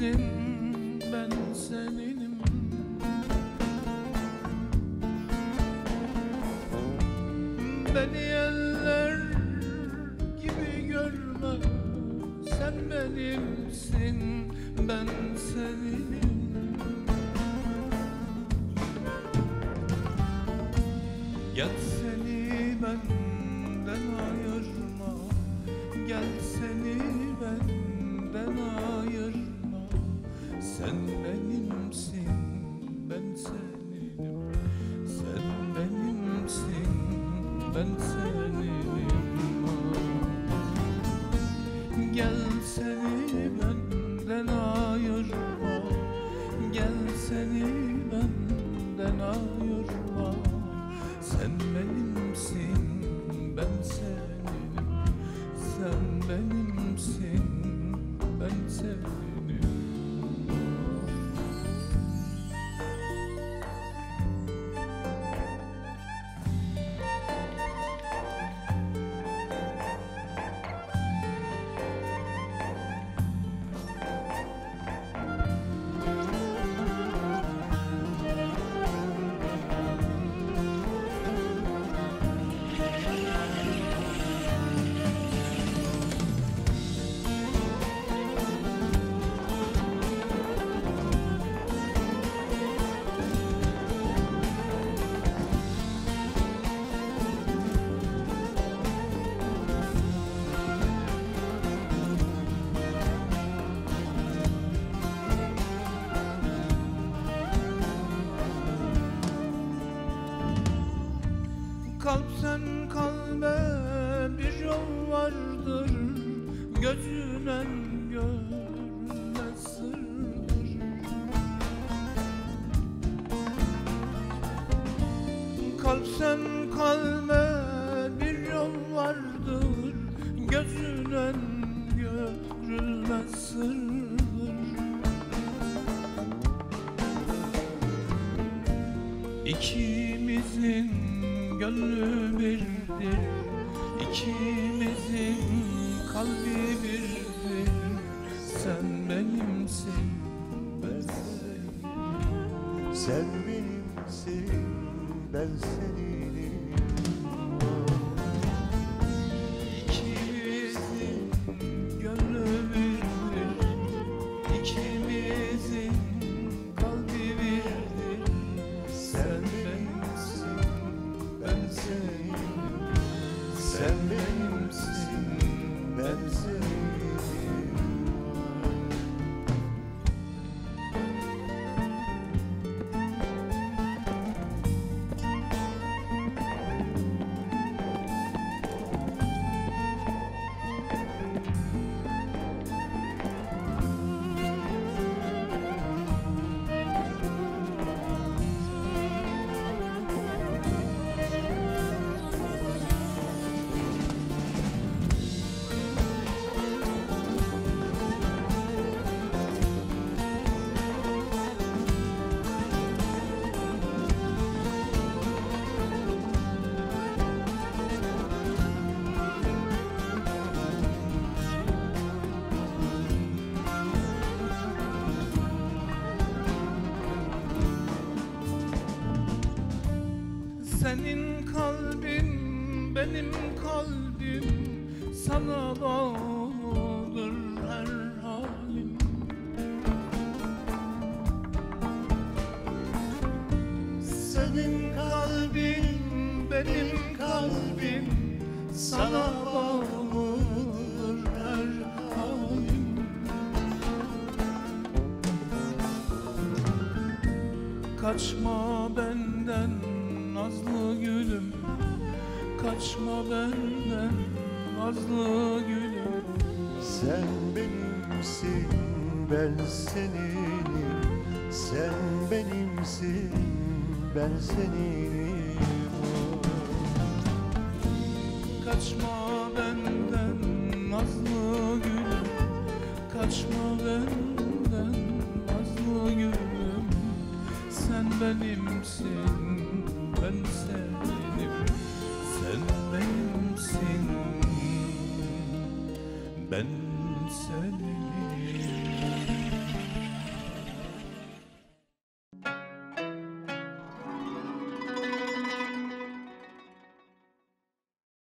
benimsin ben seninim. Beni eller gibi görme Sen benimsin ben seninim. Gel seni benden ayırma Gel seni benden ayırma Sen benimsin ben seninim. Sen benimsin ben seninim. Gel seni benden ayırma. Gel seni benden ayırma. Sen benimsin ben seninim. Sen benimsin ben seninim Gözünen görünmez sırdır Kalpten kalbe bir yol vardır. Gözünen görülmez İkimizin gönlü birdir. İkimizin kalbi birdir Sen benimsin ben senin Sen benimsin ben seninim Sen benimsin ben senin Sen benimsin Senin kalbin benim kalbim. Sana bağlıdır her halim. Senin kalbin benim kalbim. Sana bağlıdır her halim. Kaçma benden nazlı gülüm. Kaçma benden nazlı gülüm. Sen benimsin ben seninim. Sen benimsin ben seninim. Kaçma benden nazlı gülüm. Kaçma benden nazlı gülüm. Sen benimsin Sen benimsin ben